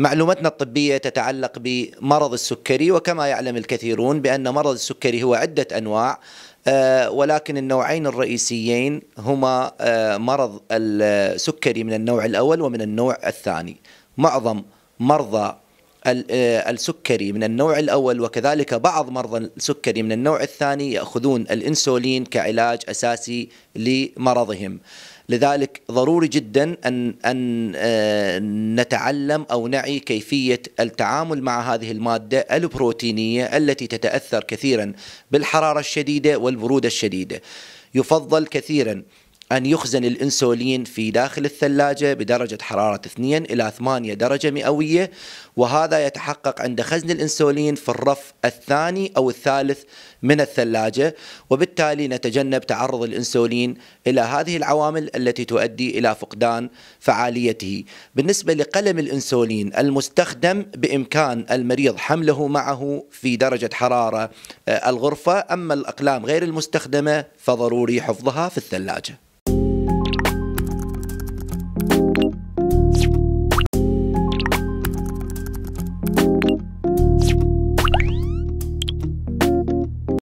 معلوماتنا الطبية تتعلق بمرض السكري وكما يعلم الكثيرون بأن مرض السكري هو عدة أنواع آه، ولكن النوعين الرئيسيين هما آه، مرض السكري من النوع الأول ومن النوع الثاني. معظم مرضى السكري من النوع الأول وكذلك بعض مرضى السكري من النوع الثاني يأخذون الإنسولين كعلاج أساسي لمرضهم لذلك ضروري جدا ان أن آه، نتعلم أو نعي كيفية التعامل مع هذه المادة البروتينية التي تتأثر كثيرا بالحرارة الشديدة والبروده الشديدة. يفضل كثيرا أن يخزن الإنسولين في داخل الثلاجة بدرجة حرارة 2 إلى 8 درجة مئوية وهذا يتحقق عند خزن الإنسولين في الرف الثاني أو الثالث من الثلاجة وبالتالي نتجنب تعرض الإنسولين إلى هذه العوامل التي تؤدي إلى فقدان فعاليته. بالنسبة لقلم الإنسولين المستخدم بإمكان المريض حمله معه في درجة حرارة آه، الغرفة أما الأقلام غير المستخدمة فضروري حفظها في الثلاجة.